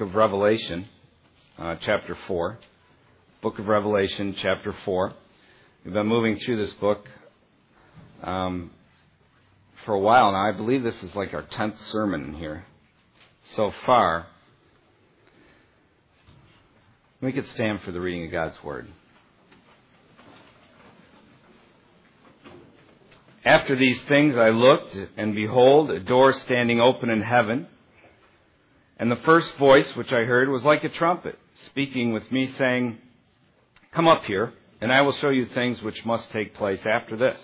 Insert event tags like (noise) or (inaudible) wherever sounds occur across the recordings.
of Revelation, uh, chapter 4. Book of Revelation, chapter 4. We've been moving through this book um, for a while now. I believe this is like our 10th sermon here so far. We could stand for the reading of God's Word. After these things I looked, and behold, a door standing open in heaven. And the first voice which I heard was like a trumpet, speaking with me, saying, Come up here, and I will show you things which must take place after this.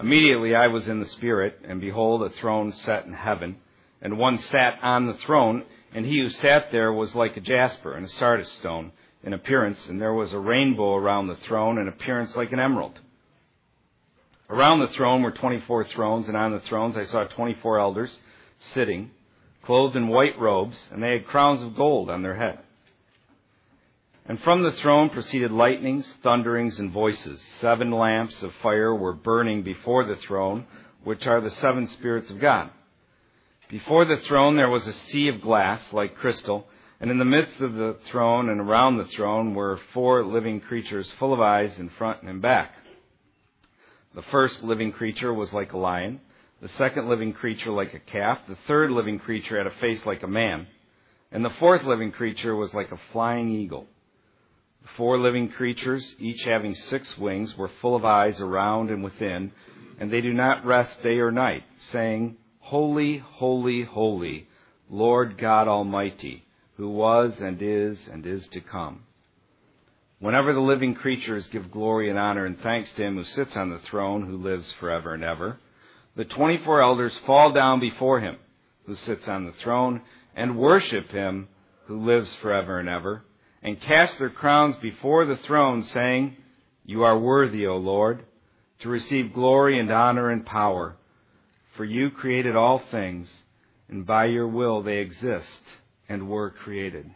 Immediately I was in the Spirit, and behold, a throne set in heaven, and one sat on the throne, and he who sat there was like a jasper and a sardius stone in appearance, and there was a rainbow around the throne, in appearance like an emerald. Around the throne were 24 thrones, and on the thrones I saw 24 elders sitting, clothed in white robes, and they had crowns of gold on their head. And from the throne proceeded lightnings, thunderings, and voices. Seven lamps of fire were burning before the throne, which are the seven spirits of God. Before the throne there was a sea of glass, like crystal, and in the midst of the throne and around the throne were four living creatures full of eyes in front and in back. The first living creature was like a lion, the second living creature like a calf, the third living creature had a face like a man, and the fourth living creature was like a flying eagle. The four living creatures, each having six wings, were full of eyes around and within, and they do not rest day or night, saying, Holy, holy, holy, Lord God Almighty, who was and is and is to come. Whenever the living creatures give glory and honor and thanks to him who sits on the throne, who lives forever and ever, the 24 elders fall down before him who sits on the throne and worship him who lives forever and ever, and cast their crowns before the throne, saying, You are worthy, O Lord, to receive glory and honor and power, for you created all things, and by your will they exist and were created.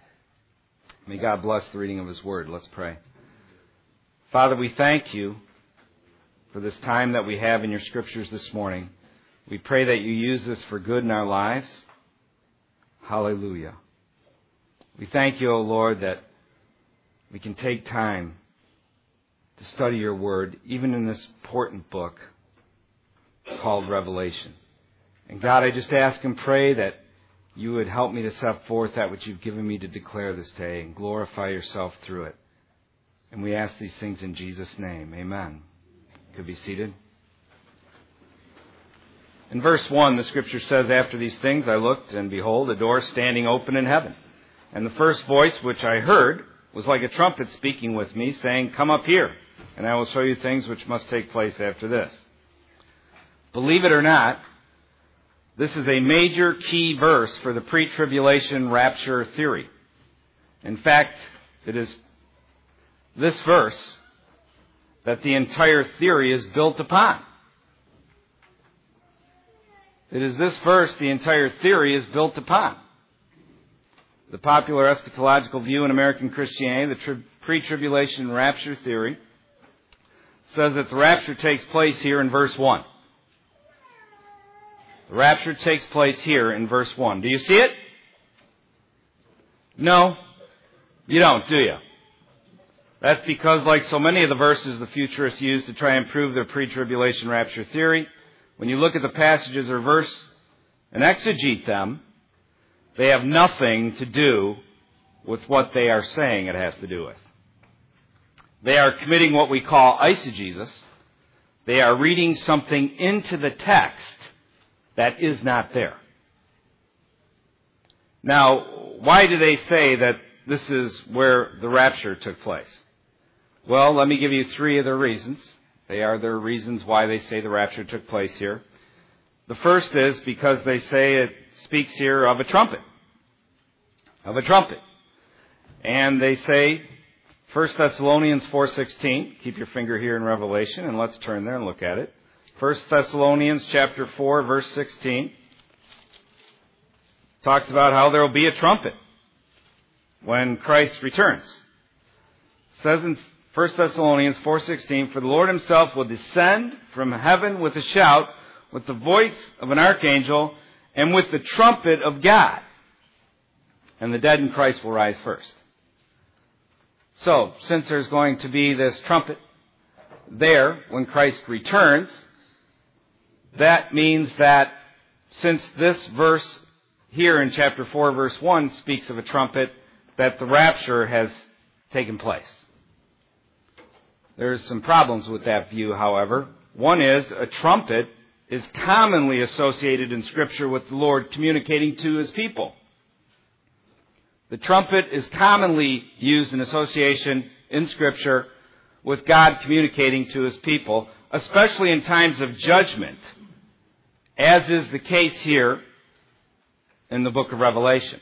May God bless the reading of His Word. Let's pray. Father, we thank you for this time that we have in your Scriptures this morning. We pray that you use this for good in our lives. Hallelujah. We thank you, O Lord, that we can take time to study your Word, even in this important book called Revelation. And God, I just ask and pray that you would help me to set forth that which you've given me to declare this day and glorify yourself through it. And we ask these things in Jesus' name. Amen. Could be seated. In verse 1, the scripture says, After these things I looked, and behold, a door standing open in heaven. And the first voice which I heard was like a trumpet speaking with me, saying, Come up here, and I will show you things which must take place after this. Believe it or not, this is a major key verse for the pre-tribulation rapture theory. In fact, it is this verse that the entire theory is built upon. It is this verse the entire theory is built upon. The popular eschatological view in American Christianity, the tri- pre-tribulation rapture theory, says that the rapture takes place here in verse 1. The rapture takes place here in verse 1. Do you see it? No? You don't, do you? That's because, like so many of the verses the futurists use to try and prove their pre-tribulation rapture theory, when you look at the passages or verse and exegete them, they have nothing to do with what they are saying it has to do with. They are committing what we call eisegesis. They are reading something into the text that is not there. Now, why do they say that this is where the rapture took place? Well, let me give you three of their reasons. They are their reasons why they say the rapture took place here. The first is because they say it speaks here of a trumpet. Of a trumpet. And they say 1 Thessalonians 4:16, keep your finger here in Revelation and let's turn there and look at it. 1 Thessalonians chapter 4 verse 16 talks about how there will be a trumpet when Christ returns. It says in 1 Thessalonians 4:16, "For the Lord himself will descend from heaven with a shout, with the voice of an archangel, and with the trumpet of God. and the dead in Christ will rise first. So, since there's going to be this trumpet there when Christ returns, that means that since this verse here in chapter 4 verse 1 speaks of a trumpet, that the rapture has taken place. There's some problems with that view, however. One is a trumpet is commonly associated in scripture with the Lord communicating to his people. The trumpet is commonly used in association in Scripture with God communicating to His people, especially in times of judgment, as is the case here in the book of Revelation.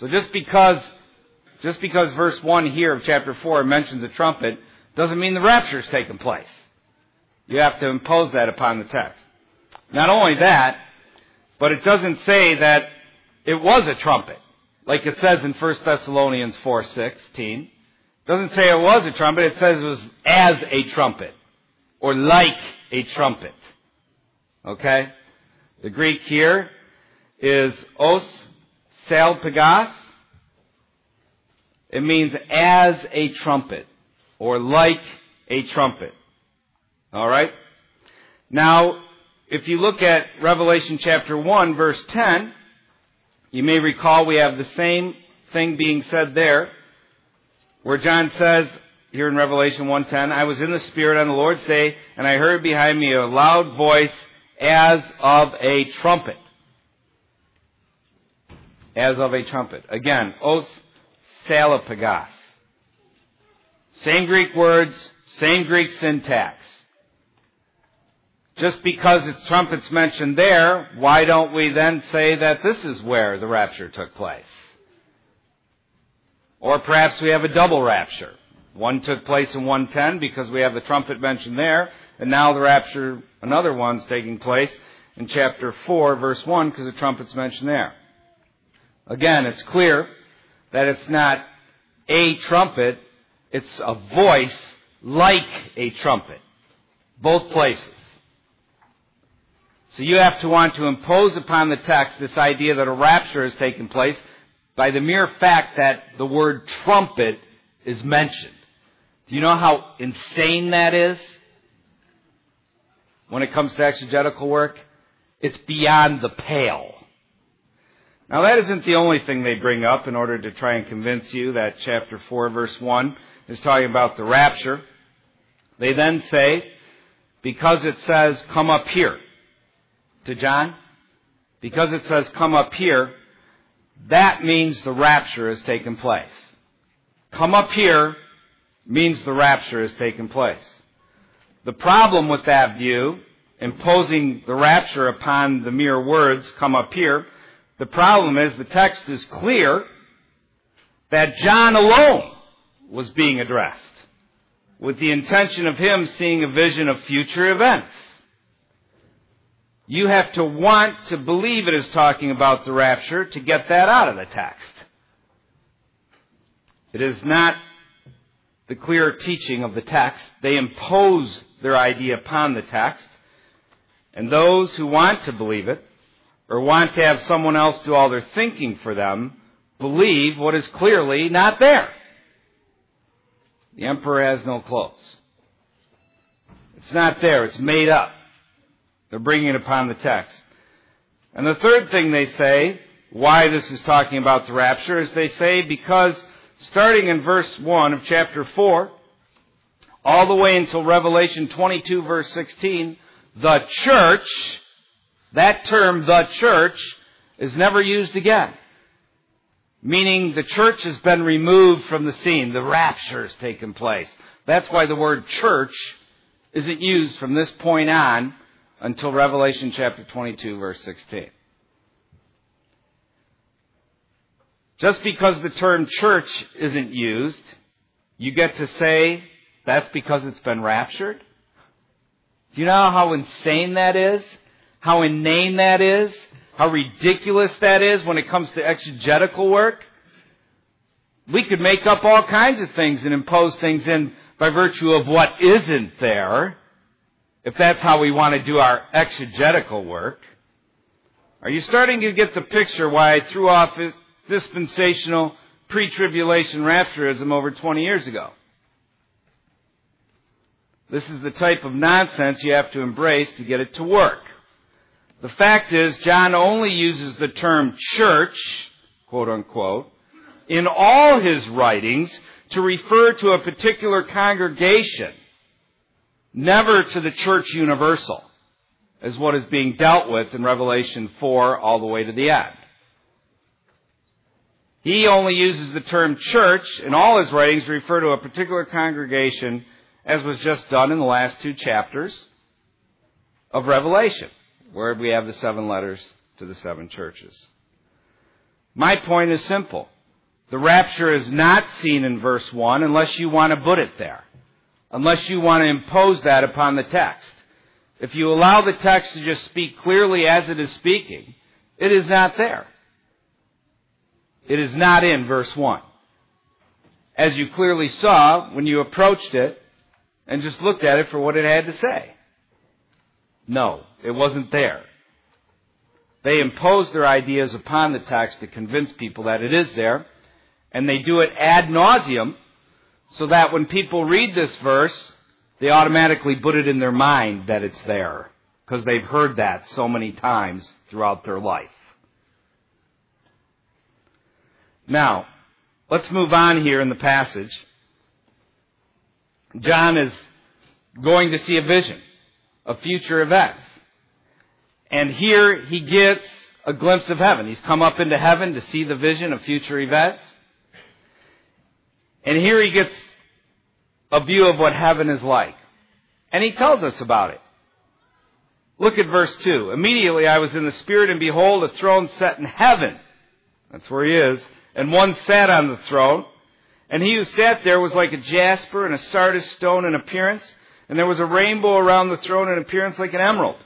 So just because, just because verse 1 here of chapter 4 mentions the trumpet, doesn't mean the rapture has taken place. You have to impose that upon the text. Not only that, but it doesn't say that it was a trumpet, like it says in 1 Thessalonians 4:16. Doesn't say it was a trumpet, it says it was as a trumpet or like a trumpet. Okay? The Greek here is os salpagos. It means as a trumpet or like a trumpet. All right? Now, if you look at Revelation chapter 1 verse 10, you may recall we have the same thing being said there, where John says, here in Revelation 1.10, I was in the Spirit on the Lord's day, and I heard behind me a loud voice as of a trumpet. As of a trumpet. Again, os salapagos. Same Greek words, same Greek syntax. Just because it's trumpets mentioned there, why don't we then say that this is where the rapture took place? Or perhaps we have a double rapture. One took place in 110 because we have the trumpet mentioned there, and now the rapture, another one's taking place in chapter 4, verse 1, because the trumpet's mentioned there. Again, it's clear that it's not a trumpet, it's a voice like a trumpet. Both places. So you have to want to impose upon the text this idea that a rapture has taken place by the mere fact that the word trumpet is mentioned. Do you know how insane that is? When it comes to exegetical work, it's beyond the pale. Now that isn't the only thing they bring up in order to try and convince you that chapter 4 verse 1 is talking about the rapture. They then say, because it says, come up here to John, because it says, come up here, that means the rapture has taken place. Come up here means the rapture has taken place. The problem with that view, imposing the rapture upon the mere words, come up here, the problem is the text is clear that John alone was being addressed with the intention of him seeing a vision of future events. You have to want to believe it is talking about the rapture to get that out of the text. It is not the clear teaching of the text. They impose their idea upon the text. And those who want to believe it, or want to have someone else do all their thinking for them, believe what is clearly not there. The emperor has no clothes. It's not there. It's made up. They're bringing it upon the text. And the third thing they say, why this is talking about the rapture, is they say because starting in verse 1 of chapter 4, all the way until Revelation 22 verse 16, the church, that term, the church, is never used again. Meaning the church has been removed from the scene. The rapture has taken place. That's why the word church isn't used from this point on until Revelation chapter 22 verse 16. Just because the term church isn't used, you get to say that's because it's been raptured? Do you know how insane that is? How inane that is? How ridiculous that is when it comes to exegetical work? We could make up all kinds of things and impose things in by virtue of what isn't there if that's how we want to do our exegetical work. Are you starting to get the picture why I threw off dispensational pre-tribulation rapturism over 20 years ago? This is the type of nonsense you have to embrace to get it to work. The fact is, John only uses the term church, quote unquote, in all his writings to refer to a particular congregation, never to the church universal, as what is being dealt with in Revelation 4 all the way to the end. He only uses the term church in all his writings to refer to a particular congregation, as was just done in the last two chapters of Revelation where we have the seven letters to the seven churches. My point is simple. The rapture is not seen in verse 1 unless you want to put it there. Unless you want to impose that upon the text. If you allow the text to just speak clearly as it is speaking, it is not there. It is not in verse 1. As you clearly saw when you approached it and just looked at it for what it had to say. No, it wasn't there. They impose their ideas upon the text to convince people that it is there, and they do it ad nauseum, so that when people read this verse, they automatically put it in their mind that it's there, because they've heard that so many times throughout their life. Now, let's move on here in the passage. John is going to see a vision of future events. And here he gets a glimpse of heaven. He's come up into heaven to see the vision of future events. And here he gets a view of what heaven is like. And he tells us about it. Look at verse 2. Immediately I was in the Spirit, and behold, a throne set in heaven. That's where he is. And one sat on the throne. And he who sat there was like a jasper and a sardius stone in appearance and there was a rainbow around the throne in appearance like an emerald.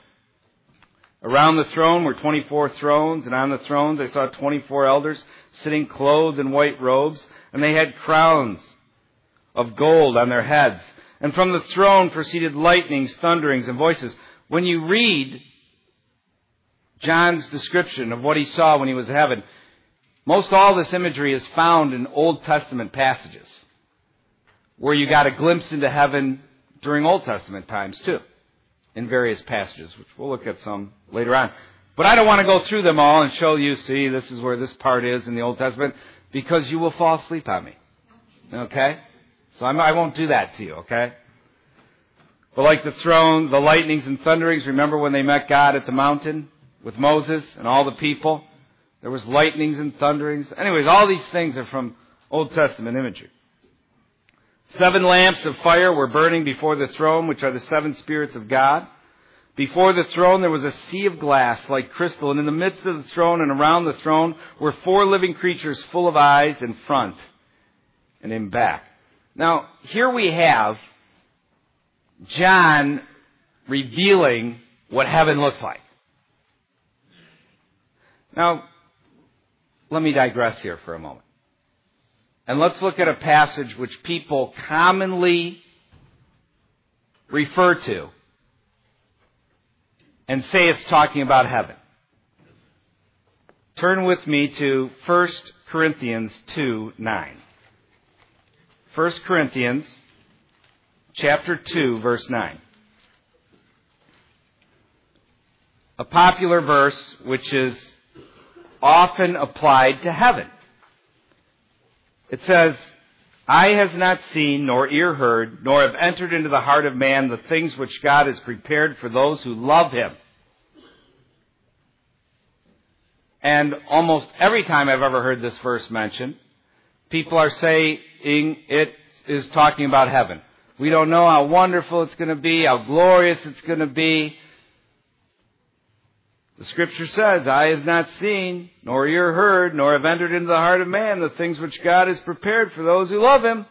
Around the throne were 24 thrones, and on the thrones I saw 24 elders sitting clothed in white robes, and they had crowns of gold on their heads. And from the throne proceeded lightnings, thunderings, and voices. When you read John's description of what he saw when he was in heaven, most all this imagery is found in Old Testament passages, where you got a glimpse into heaven during Old Testament times too, in various passages, which we'll look at some later on. But I don't want to go through them all and show you, see, this is where this part is in the Old Testament, because you will fall asleep on me. Okay? So I'm, I will not do that to you, okay? But like the throne, the lightnings and thunderings, remember when they met God at the mountain with Moses and all the people? There was lightnings and thunderings. Anyways, all these things are from Old Testament imagery. Seven lamps of fire were burning before the throne, which are the seven spirits of God. Before the throne there was a sea of glass like crystal, and in the midst of the throne and around the throne were four living creatures full of eyes in front and in back. Now, here we have John revealing what heaven looks like. Now, let me digress here for a moment. And let's look at a passage which people commonly refer to and say it's talking about heaven. Turn with me to 1 Corinthians 2 9. 1 Corinthians chapter 2 verse 9. A popular verse which is often applied to heaven. It says, Eye has not seen, nor ear heard, nor have entered into the heart of man the things which God has prepared for those who love Him. And almost every time I've ever heard this verse mentioned, people are saying it is talking about heaven. We don't know how wonderful it's going to be, how glorious it's going to be. The scripture says, Eye has not seen, nor ear heard, nor have entered into the heart of man the things which God has prepared for those who love Him.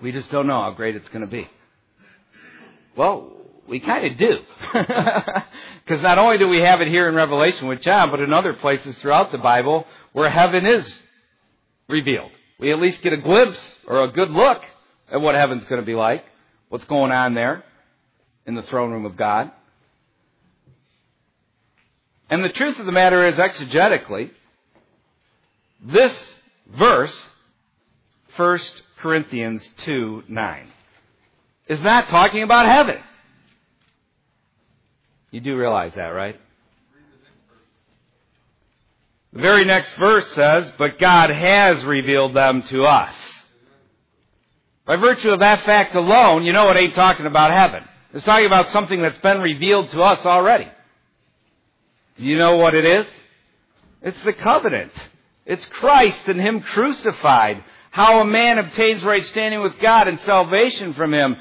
We just don't know how great it's going to be. Well, we kind of do. (laughs) Because not only do we have it here in Revelation with John, but in other places throughout the Bible where heaven is revealed. We at least get a glimpse or a good look at what heaven's going to be like, what's going on there in the throne room of God. And the truth of the matter is, exegetically, this verse, 1 Corinthians 2 9, is not talking about heaven. You do realize that, right? The very next verse says, But God has revealed them to us. By virtue of that fact alone, you know it ain't talking about heaven. It's talking about something that's been revealed to us already. You know what it is? It's the covenant. It's Christ and Him crucified. How a man obtains right standing with God and salvation from Him.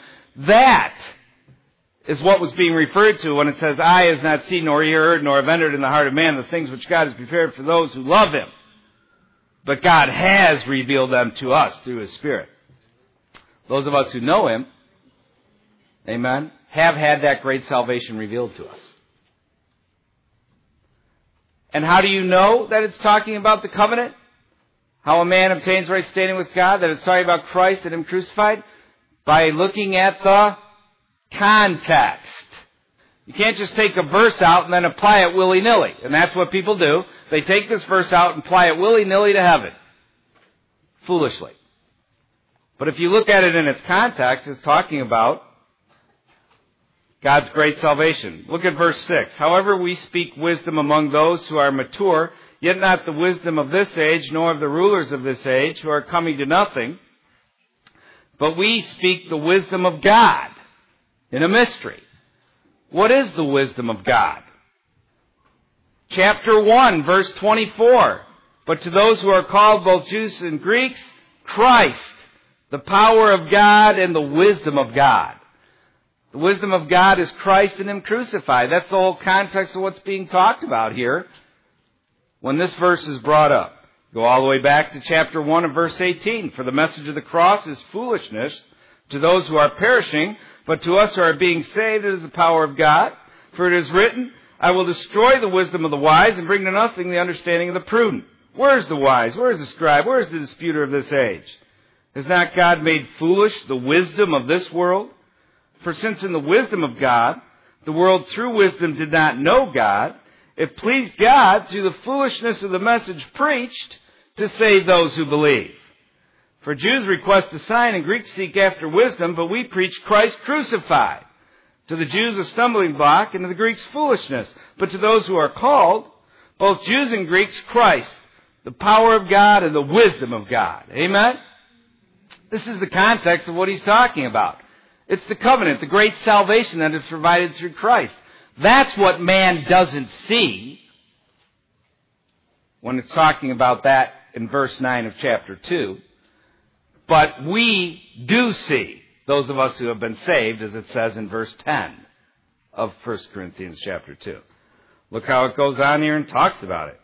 That is what was being referred to when it says, Eye has not seen nor ear heard nor have entered in the heart of man the things which God has prepared for those who love Him. But God has revealed them to us through His Spirit. Those of us who know Him, amen, have had that great salvation revealed to us. And how do you know that it's talking about the covenant? How a man obtains right standing with God, that it's talking about Christ and Him crucified? By looking at the context. You can't just take a verse out and then apply it willy-nilly. And that's what people do. They take this verse out and apply it willy-nilly to heaven. Foolishly. But if you look at it in its context, it's talking about God's great salvation. Look at verse 6. However, we speak wisdom among those who are mature, yet not the wisdom of this age, nor of the rulers of this age, who are coming to nothing. But we speak the wisdom of God in a mystery. What is the wisdom of God? Chapter 1, verse 24. But to those who are called both Jews and Greeks, Christ, the power of God and the wisdom of God. The wisdom of God is Christ and Him crucified. That's the whole context of what's being talked about here when this verse is brought up. Go all the way back to chapter 1 of verse 18. For the message of the cross is foolishness to those who are perishing, but to us who are being saved, it is the power of God. For it is written, I will destroy the wisdom of the wise and bring to nothing the understanding of the prudent. Where is the wise? Where is the scribe? Where is the disputer of this age? Has not God made foolish the wisdom of this world? For since in the wisdom of God, the world through wisdom did not know God, it pleased God through the foolishness of the message preached to save those who believe. For Jews request a sign and Greeks seek after wisdom, but we preach Christ crucified. To the Jews a stumbling block and to the Greeks foolishness. But to those who are called, both Jews and Greeks, Christ, the power of God and the wisdom of God. Amen? This is the context of what he's talking about. It's the covenant, the great salvation that is provided through Christ. That's what man doesn't see when it's talking about that in verse 9 of chapter 2. But we do see, those of us who have been saved, as it says in verse 10 of 1 Corinthians chapter 2. Look how it goes on here and talks about it.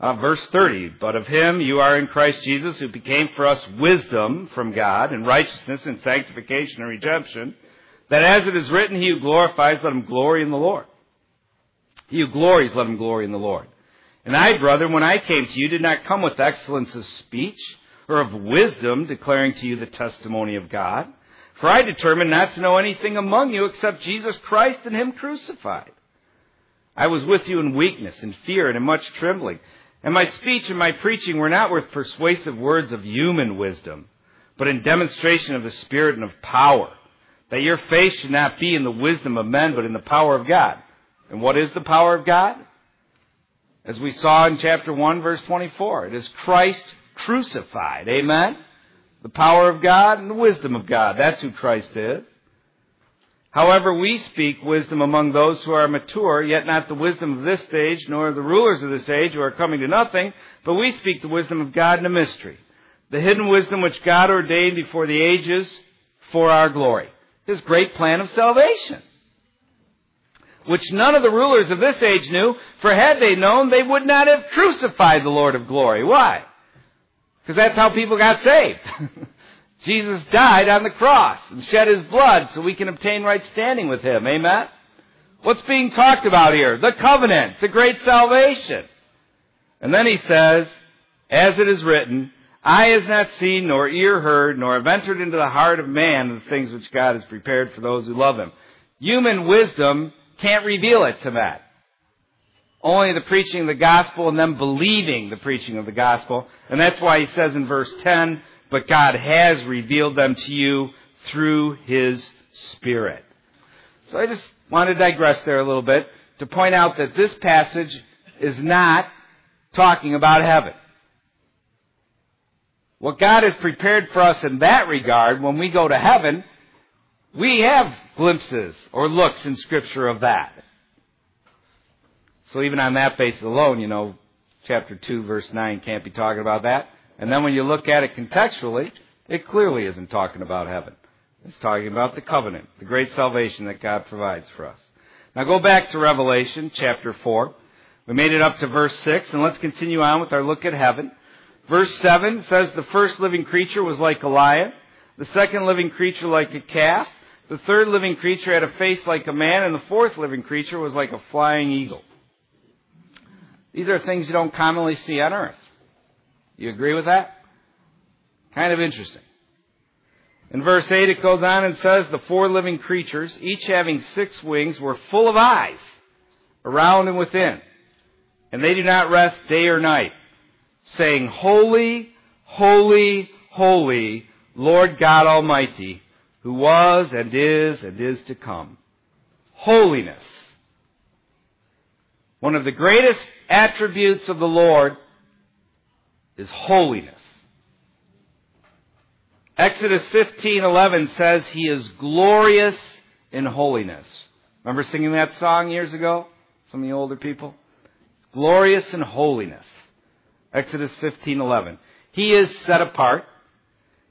Uh, verse 30, but of him you are in Christ Jesus, who became for us wisdom from God, and righteousness, and sanctification, and redemption, that as it is written, he who glorifies, let him glory in the Lord. He who glories, let him glory in the Lord. And I, brother, when I came to you, did not come with excellence of speech, or of wisdom, declaring to you the testimony of God. For I determined not to know anything among you except Jesus Christ and Him crucified. I was with you in weakness and fear and in much trembling. And my speech and my preaching were not with persuasive words of human wisdom, but in demonstration of the Spirit and of power, that your faith should not be in the wisdom of men, but in the power of God. And what is the power of God? As we saw in chapter 1 verse 24, it is Christ crucified. Amen? The power of God and the wisdom of God. That's who Christ is. However, we speak wisdom among those who are mature, yet not the wisdom of this age, nor the rulers of this age who are coming to nothing, but we speak the wisdom of God in a mystery. The hidden wisdom which God ordained before the ages for our glory. His great plan of salvation. Which none of the rulers of this age knew, for had they known, they would not have crucified the Lord of glory. Why? Because that's how people got saved. (laughs) Jesus died on the cross and shed his blood so we can obtain right standing with him. Amen? What's being talked about here? The covenant, the great salvation. And then he says, as it is written, eye has not seen, nor ear heard, nor have entered into the heart of man the things which God has prepared for those who love him. Human wisdom can't reveal it to that. only the preaching of the gospel and them believing the preaching of the gospel. And that's why he says in verse 10, but God has revealed them to you through His Spirit. So I just want to digress there a little bit to point out that this passage is not talking about heaven. What God has prepared for us in that regard, when we go to heaven, we have glimpses or looks in Scripture of that. So even on that basis alone, you know, chapter 2 verse 9 can't be talking about that. And then when you look at it contextually, it clearly isn't talking about heaven. It's talking about the covenant, the great salvation that God provides for us. Now go back to Revelation chapter 4. We made it up to verse 6, and let's continue on with our look at heaven. Verse 7 says the first living creature was like a lion, the second living creature like a calf, the third living creature had a face like a man, and the fourth living creature was like a flying eagle. These are things you don't commonly see on earth. You agree with that? Kind of interesting. In verse 8 it goes on and says, The four living creatures, each having six wings, were full of eyes around and within. And they do not rest day or night, saying, Holy, holy, holy, Lord God Almighty, who was and is and is to come. Holiness. One of the greatest attributes of the Lord is holiness. Exodus 15:11 says he is glorious in holiness. Remember singing that song years ago? Some of the older people? Glorious in holiness. Exodus 15:11. He is set apart.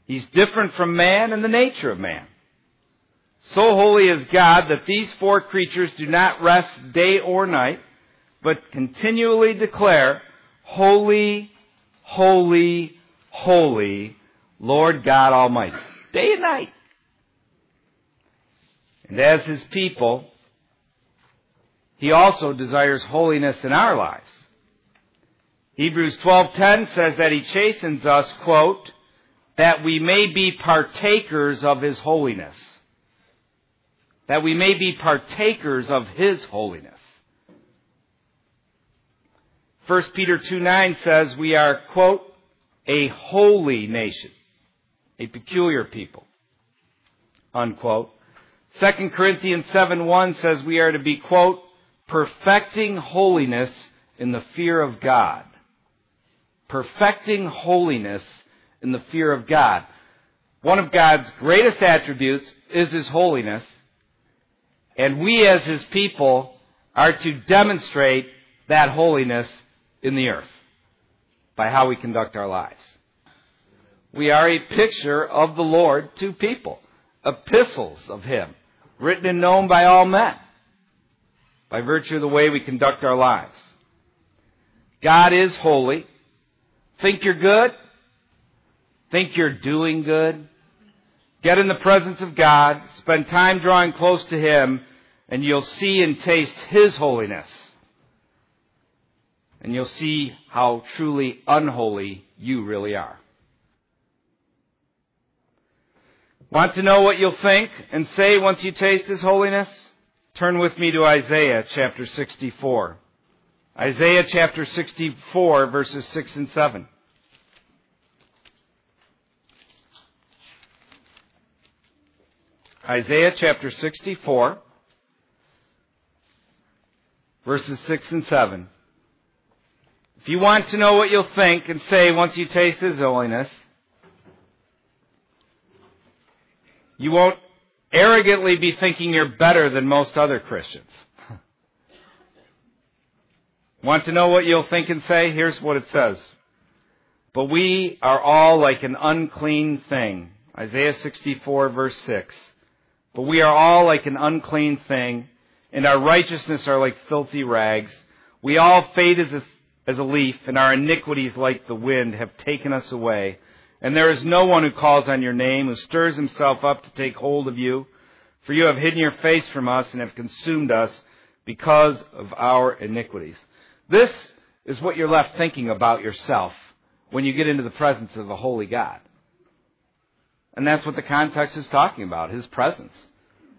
He's different from man and the nature of man. So holy is God that these four creatures do not rest day or night, but continually declare, Holy, holy, holy, Lord God Almighty. Day and night. And as His people, He also desires holiness in our lives. Hebrews 12:10 says that He chastens us, quote, that we may be partakers of His holiness. That we may be partakers of His holiness. 1 Peter 2 9 says we are, quote, a holy nation, a peculiar people, unquote. 2 Corinthians 7 1 says we are to be, quote, perfecting holiness in the fear of God. Perfecting holiness in the fear of God. One of God's greatest attributes is His holiness, and we as His people are to demonstrate that holiness in the earth by how we conduct our lives. We are a picture of the Lord to people, epistles of Him, written and known by all men, by virtue of the way we conduct our lives. God is holy. Think you're good? Think you're doing good? Get in the presence of God, spend time drawing close to Him, and you'll see and taste His holiness and you'll see how truly unholy you really are. Want to know what you'll think and say once you taste His holiness? Turn with me to Isaiah chapter 64. Isaiah chapter 64 verses 6 and 7. Isaiah chapter 64 verses 6 and 7. If you want to know what you'll think and say once you taste His holiness, you won't arrogantly be thinking you're better than most other Christians. (laughs) Want to know what you'll think and say? Here's what it says. But we are all like an unclean thing. Isaiah 64 verse 6. But we are all like an unclean thing, and our righteousness are like filthy rags. We all fade as a as a leaf, and our iniquities like the wind have taken us away. And there is no one who calls on your name, who stirs himself up to take hold of you. For you have hidden your face from us and have consumed us because of our iniquities. This is what you're left thinking about yourself when you get into the presence of a holy God. And that's what the context is talking about, His presence.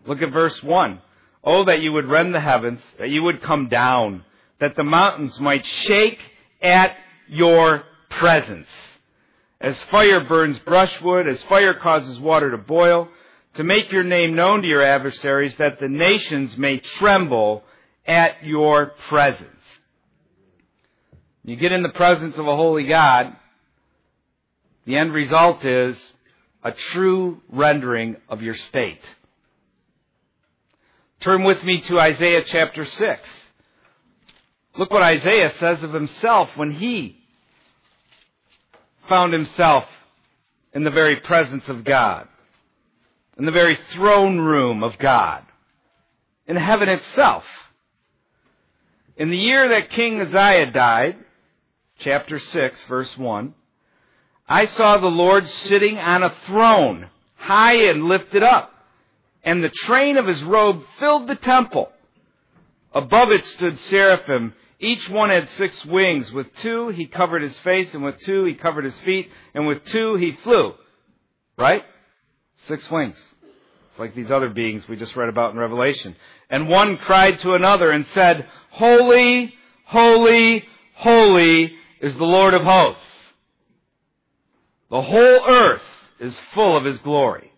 Look at verse 1. Oh, that you would rend the heavens, that you would come down that the mountains might shake at your presence. As fire burns brushwood, as fire causes water to boil, to make your name known to your adversaries, that the nations may tremble at your presence. You get in the presence of a holy God, the end result is a true rendering of your state. Turn with me to Isaiah chapter 6. Look what Isaiah says of himself when he found himself in the very presence of God, in the very throne room of God, in heaven itself. In the year that King Uzziah died, chapter 6, verse 1, I saw the Lord sitting on a throne, high and lifted up, and the train of his robe filled the temple. Above it stood seraphim. Each one had six wings. With two he covered his face, and with two he covered his feet, and with two he flew. Right? Six wings. It's like these other beings we just read about in Revelation. And one cried to another and said, Holy, holy, holy is the Lord of hosts. The whole earth is full of his glory.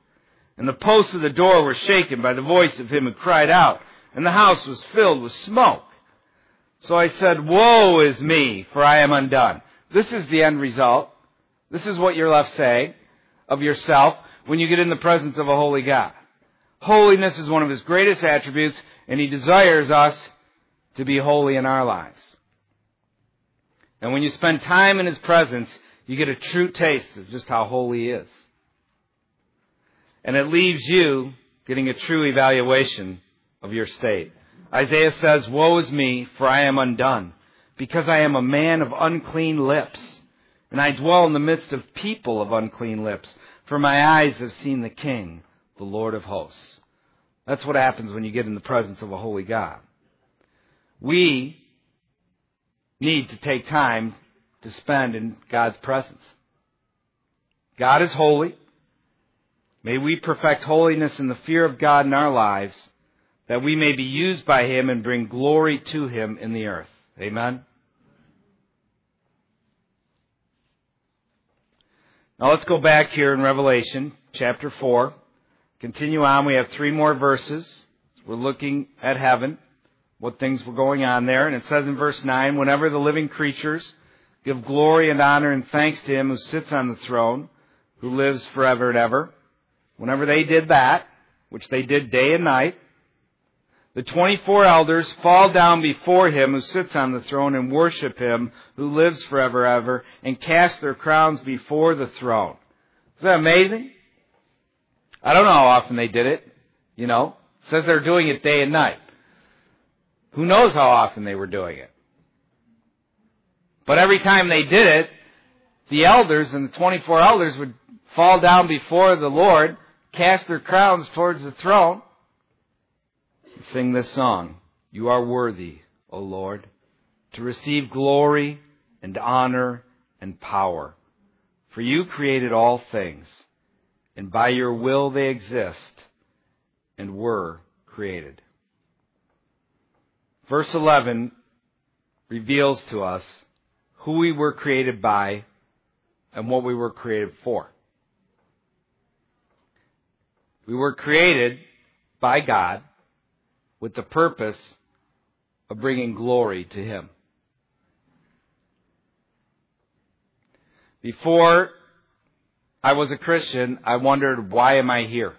And the posts of the door were shaken by the voice of him who cried out, and the house was filled with smoke. So I said, Woe is me, for I am undone. This is the end result. This is what you're left saying of yourself when you get in the presence of a holy God. Holiness is one of his greatest attributes, and he desires us to be holy in our lives. And when you spend time in his presence, you get a true taste of just how holy he is. And it leaves you getting a true evaluation of your state. Isaiah says, Woe is me, for I am undone, because I am a man of unclean lips, and I dwell in the midst of people of unclean lips, for my eyes have seen the King, the Lord of hosts. That's what happens when you get in the presence of a holy God. We need to take time to spend in God's presence. God is holy. May we perfect holiness in the fear of God in our lives that we may be used by Him and bring glory to Him in the earth. Amen? Now let's go back here in Revelation chapter 4. Continue on. We have three more verses. We're looking at heaven, what things were going on there. And it says in verse 9, whenever the living creatures give glory and honor and thanks to Him who sits on the throne, who lives forever and ever, whenever they did that, which they did day and night, the 24 elders fall down before him who sits on the throne and worship him who lives forever ever and cast their crowns before the throne. Is that amazing? I don't know how often they did it. You know, it says they're doing it day and night. Who knows how often they were doing it? But every time they did it, the elders and the 24 elders would fall down before the Lord, cast their crowns towards the throne, sing this song. You are worthy, O Lord, to receive glory and honor and power. For you created all things, and by your will they exist and were created. Verse 11 reveals to us who we were created by and what we were created for. We were created by God with the purpose of bringing glory to Him. Before I was a Christian, I wondered, why am I here?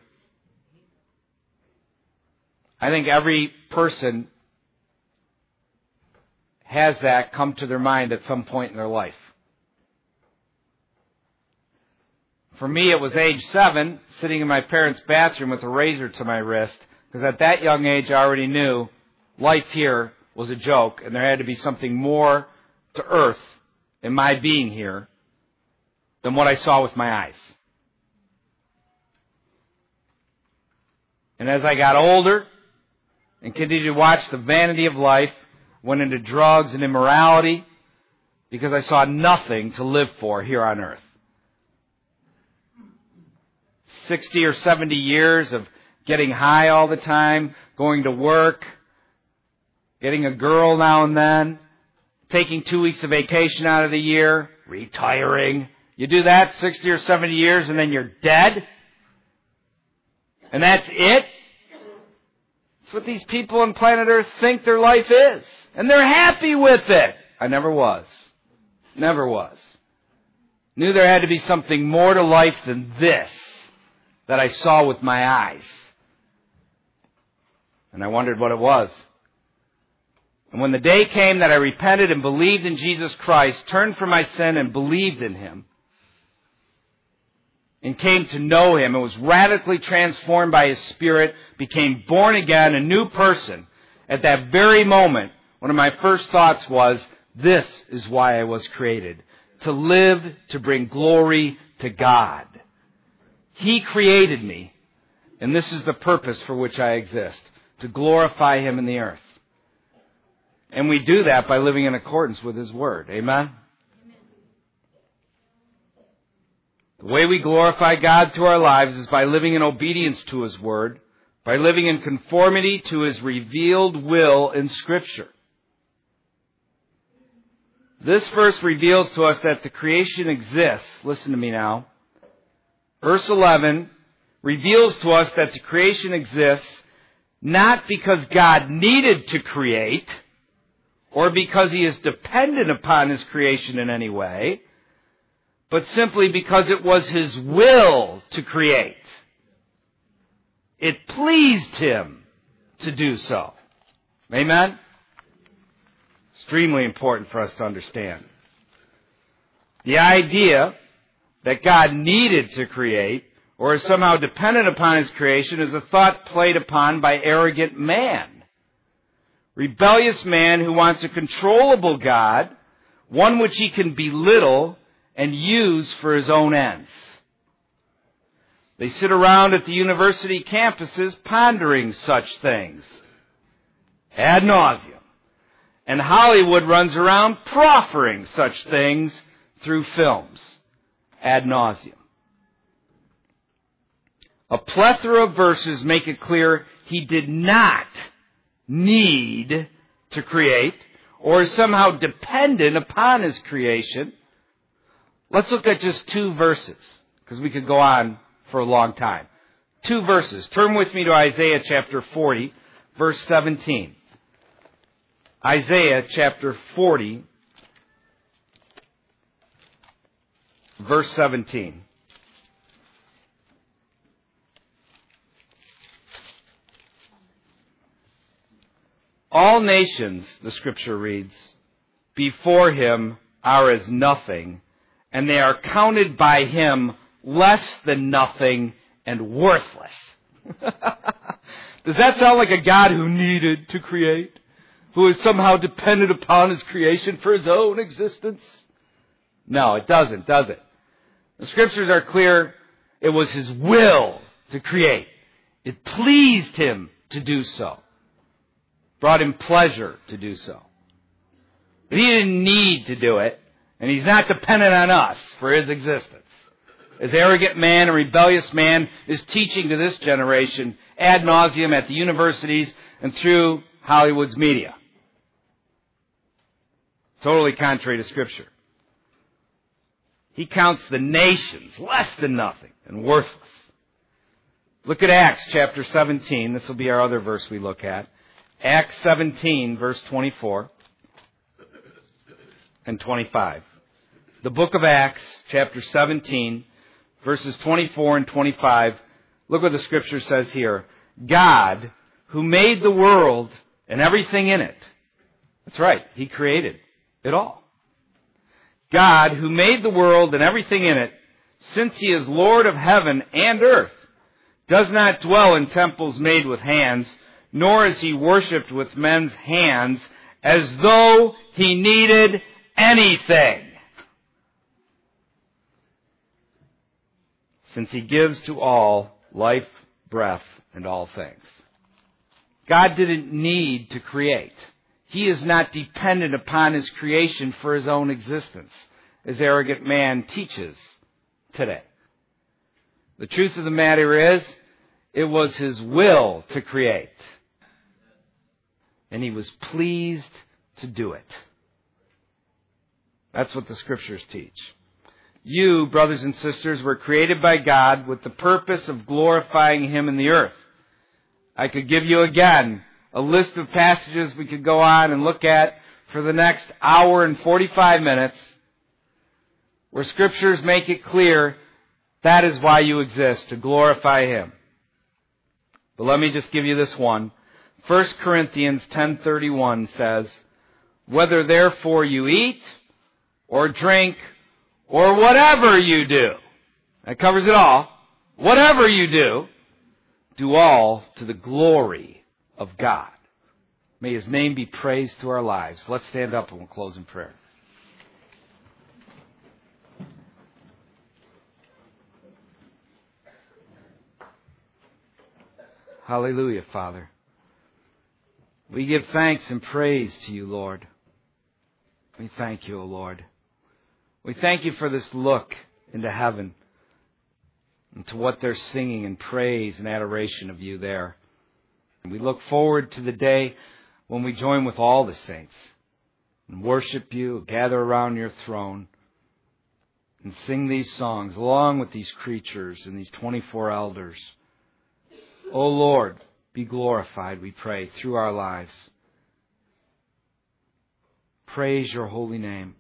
I think every person has that come to their mind at some point in their life. For me, it was age seven, sitting in my parents' bathroom with a razor to my wrist, because at that young age, I already knew life here was a joke, and there had to be something more to earth in my being here than what I saw with my eyes. And as I got older and continued to watch the vanity of life, went into drugs and immorality because I saw nothing to live for here on earth. 60 or 70 years of getting high all the time, going to work, getting a girl now and then, taking two weeks of vacation out of the year, retiring. You do that 60 or 70 years and then you're dead? And that's it? That's what these people on planet Earth think their life is. And they're happy with it. I never was. Never was. Knew there had to be something more to life than this that I saw with my eyes. And I wondered what it was. And when the day came that I repented and believed in Jesus Christ, turned from my sin and believed in Him, and came to know Him and was radically transformed by His Spirit, became born again, a new person, at that very moment, one of my first thoughts was, this is why I was created. To live to bring glory to God. He created me, and this is the purpose for which I exist. To glorify Him in the earth. And we do that by living in accordance with His Word. Amen? The way we glorify God through our lives is by living in obedience to His Word, by living in conformity to His revealed will in Scripture. This verse reveals to us that the creation exists. Listen to me now. Verse 11 reveals to us that the creation exists not because God needed to create, or because he is dependent upon his creation in any way, but simply because it was his will to create. It pleased him to do so. Amen? Extremely important for us to understand. The idea that God needed to create or is somehow dependent upon his creation is a thought played upon by arrogant man rebellious man who wants a controllable God, one which he can belittle and use for his own ends. They sit around at the university campuses pondering such things ad nauseum. And Hollywood runs around proffering such things through films ad nauseum. A plethora of verses make it clear he did not need to create or is somehow dependent upon his creation. Let's look at just two verses because we could go on for a long time. Two verses. Turn with me to Isaiah chapter 40, verse 17. Isaiah chapter 40, verse 17. All nations, the scripture reads, before him are as nothing, and they are counted by him less than nothing and worthless. (laughs) Does that sound like a God who needed to create? Who is somehow dependent upon his creation for his own existence? No, it doesn't, does it? The scriptures are clear. It was his will to create. It pleased him to do so brought him pleasure to do so. But he didn't need to do it, and he's not dependent on us for his existence. As arrogant man and rebellious man is teaching to this generation ad nauseum at the universities and through Hollywood's media. Totally contrary to Scripture. He counts the nations less than nothing and worthless. Look at Acts chapter 17. This will be our other verse we look at. Acts 17, verse 24 and 25. The book of Acts, chapter 17, verses 24 and 25. Look what the scripture says here. God, who made the world and everything in it. That's right. He created it all. God, who made the world and everything in it, since He is Lord of heaven and earth, does not dwell in temples made with hands, nor is he worshipped with men's hands as though he needed anything. Since he gives to all life, breath, and all things. God didn't need to create. He is not dependent upon his creation for his own existence, as arrogant man teaches today. The truth of the matter is, it was his will to create. And he was pleased to do it. That's what the scriptures teach. You, brothers and sisters, were created by God with the purpose of glorifying Him in the earth. I could give you again a list of passages we could go on and look at for the next hour and 45 minutes where scriptures make it clear that is why you exist, to glorify Him. But let me just give you this one. 1 Corinthians 10:31 says, "Whether therefore you eat or drink or whatever you do." That covers it all. Whatever you do, do all to the glory of God. May His name be praised through our lives. Let's stand up and we'll close in prayer. Hallelujah, Father. We give thanks and praise to you, Lord. We thank you, O Lord. We thank you for this look into heaven and to what they're singing in praise and adoration of you there. We look forward to the day when we join with all the saints and worship you, gather around your throne, and sing these songs along with these creatures and these 24 elders. O Lord, be glorified, we pray, through our lives. Praise your holy name.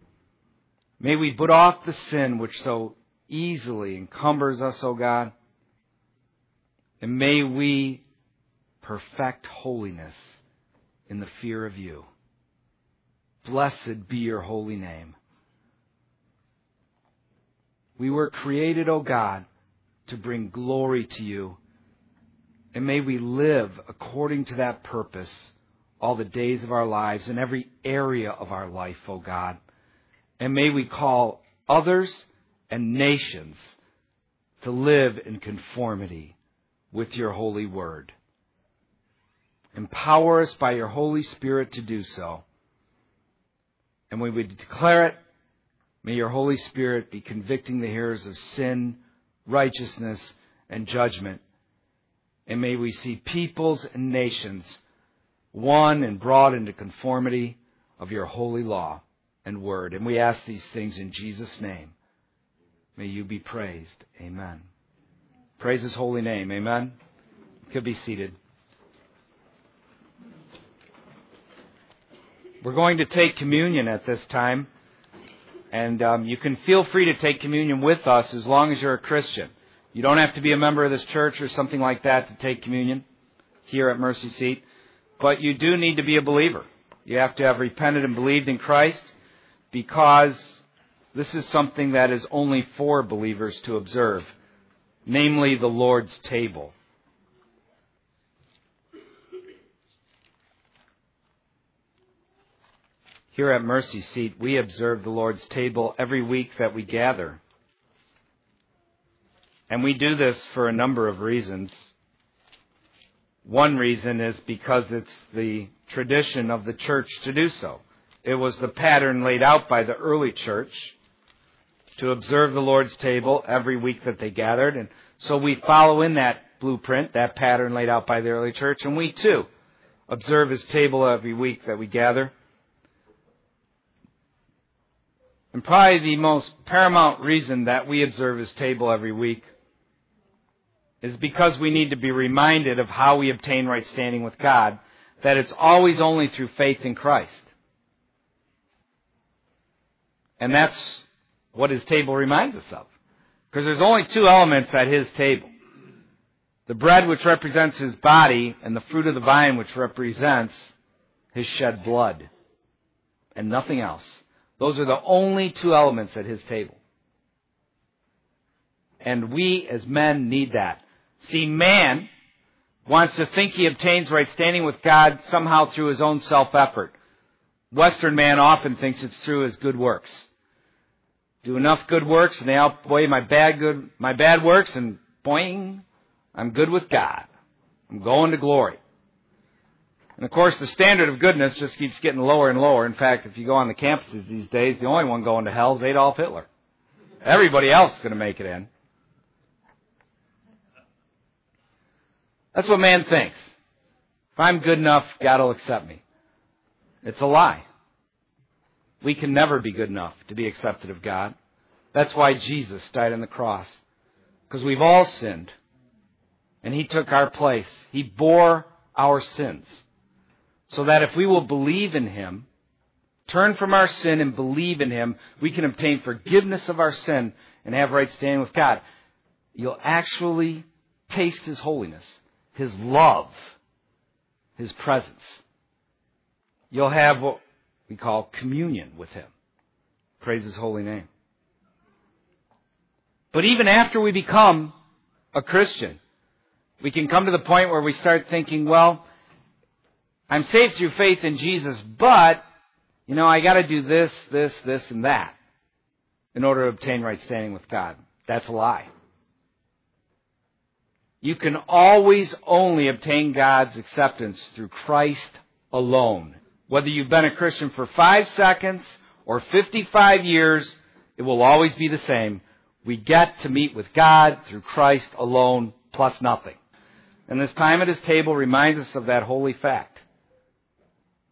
May we put off the sin which so easily encumbers us, O God. And may we perfect holiness in the fear of you. Blessed be your holy name. We were created, O God, to bring glory to you and may we live according to that purpose all the days of our lives in every area of our life, O God. And may we call others and nations to live in conformity with your holy word. Empower us by your Holy Spirit to do so. And when we declare it, may your Holy Spirit be convicting the hearers of sin, righteousness, and judgment and may we see peoples and nations won and brought into conformity of your holy law and word. And we ask these things in Jesus' name. May you be praised. Amen. Praise his holy name. Amen. You could be seated. We're going to take communion at this time. And um, you can feel free to take communion with us as long as you're a Christian. You don't have to be a member of this church or something like that to take communion here at Mercy Seat, but you do need to be a believer. You have to have repented and believed in Christ because this is something that is only for believers to observe, namely the Lord's table. Here at Mercy Seat, we observe the Lord's table every week that we gather. And we do this for a number of reasons. One reason is because it's the tradition of the church to do so. It was the pattern laid out by the early church to observe the Lord's table every week that they gathered. And so we follow in that blueprint, that pattern laid out by the early church, and we too observe his table every week that we gather. And probably the most paramount reason that we observe his table every week is because we need to be reminded of how we obtain right standing with God, that it's always only through faith in Christ. And that's what his table reminds us of. Because there's only two elements at his table. The bread which represents his body and the fruit of the vine which represents his shed blood. And nothing else. Those are the only two elements at his table. And we as men need that. See, man wants to think he obtains right standing with God somehow through his own self-effort. Western man often thinks it's through his good works. Do enough good works and they outweigh my bad good, my bad works and boing, I'm good with God. I'm going to glory. And of course, the standard of goodness just keeps getting lower and lower. In fact, if you go on the campuses these days, the only one going to hell is Adolf Hitler. Everybody else is going to make it in. That's what man thinks. If I'm good enough, God will accept me. It's a lie. We can never be good enough to be accepted of God. That's why Jesus died on the cross. Because we've all sinned. And He took our place. He bore our sins. So that if we will believe in Him, turn from our sin and believe in Him, we can obtain forgiveness of our sin and have right standing with God. You'll actually taste His holiness, His love, His presence. You'll have what we call communion with Him. Praise His holy name. But even after we become a Christian, we can come to the point where we start thinking, well, I'm saved through faith in Jesus, but, you know, I gotta do this, this, this, and that in order to obtain right standing with God. That's a lie. You can always only obtain God's acceptance through Christ alone. Whether you've been a Christian for five seconds or 55 years, it will always be the same. We get to meet with God through Christ alone plus nothing. And this time at his table reminds us of that holy fact.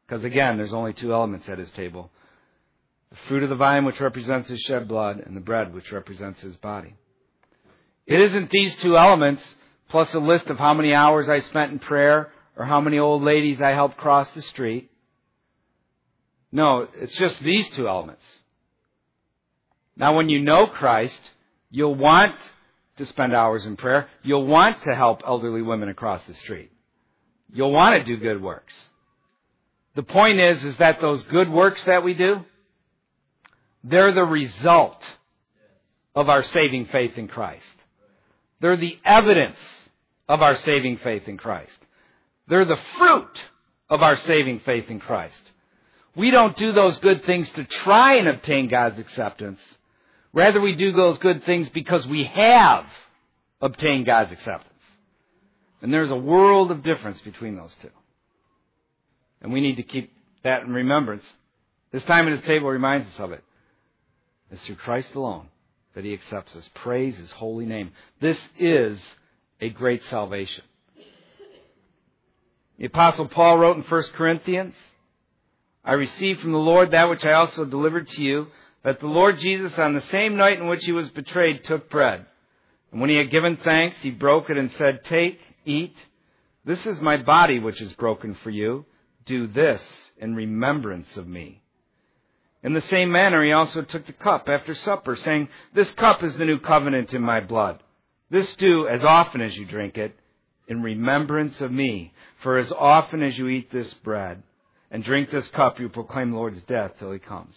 Because again, there's only two elements at his table. The fruit of the vine which represents his shed blood and the bread which represents his body. It isn't these two elements plus a list of how many hours I spent in prayer or how many old ladies I helped cross the street no, it's just these two elements. Now, when you know Christ, you'll want to spend hours in prayer. You'll want to help elderly women across the street. You'll want to do good works. The point is, is that those good works that we do, they're the result of our saving faith in Christ. They're the evidence of our saving faith in Christ. They're the fruit of our saving faith in Christ. We don't do those good things to try and obtain God's acceptance. Rather, we do those good things because we have obtained God's acceptance. And there's a world of difference between those two. And we need to keep that in remembrance. This time at his table reminds us of it. It's through Christ alone that he accepts us. Praise his holy name. This is a great salvation. The apostle Paul wrote in 1 Corinthians, I received from the Lord that which I also delivered to you, that the Lord Jesus, on the same night in which he was betrayed, took bread. And when he had given thanks, he broke it and said, Take, eat. This is my body which is broken for you. Do this in remembrance of me. In the same manner, he also took the cup after supper, saying, This cup is the new covenant in my blood. This do as often as you drink it in remembrance of me. For as often as you eat this bread and drink this cup, you proclaim the Lord's death till he comes.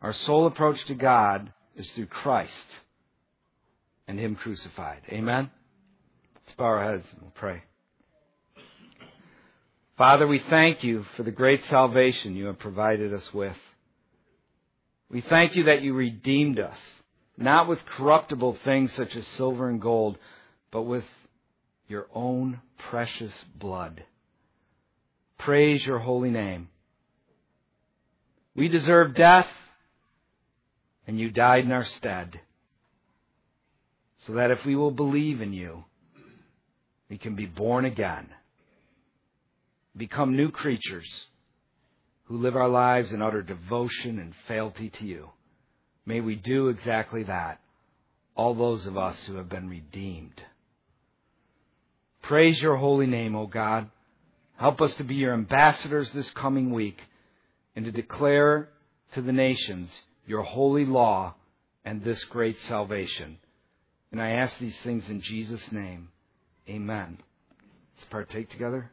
Our sole approach to God is through Christ and him crucified. Amen? Let's bow our heads and we'll pray. Father, we thank you for the great salvation you have provided us with. We thank you that you redeemed us, not with corruptible things such as silver and gold, but with your own precious blood. Praise your holy name. We deserve death, and you died in our stead. So that if we will believe in you, we can be born again, become new creatures who live our lives in utter devotion and fealty to you. May we do exactly that, all those of us who have been redeemed. Praise your holy name, O God. Help us to be your ambassadors this coming week and to declare to the nations your holy law and this great salvation. And I ask these things in Jesus' name. Amen. Let's partake together.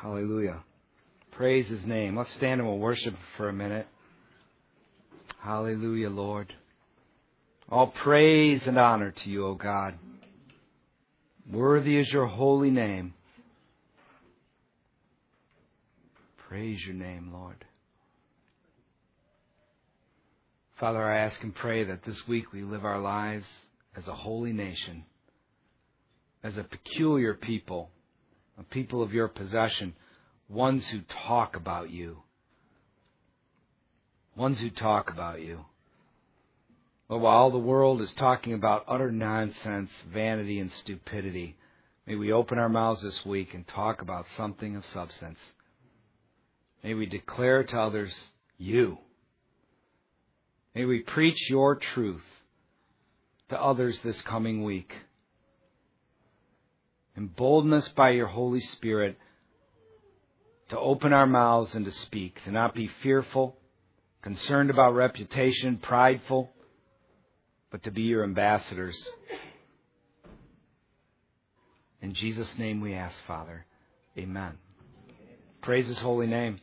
Hallelujah. Praise His name. Let's stand and we'll worship for a minute. Hallelujah, Lord. All praise and honor to you, O God. Worthy is your holy name. Praise your name, Lord. Father, I ask and pray that this week we live our lives as a holy nation, as a peculiar people, people of your possession ones who talk about you. ones who talk about you. Lord, while the world is talking about utter nonsense, vanity, and stupidity, may we open our mouths this week and talk about something of substance. May we declare to others you. May we preach your truth to others this coming week. Embolden us by your Holy Spirit to open our mouths and to speak, to not be fearful, concerned about reputation, prideful, but to be your ambassadors. In Jesus' name we ask, Father. Amen. Praise his holy name.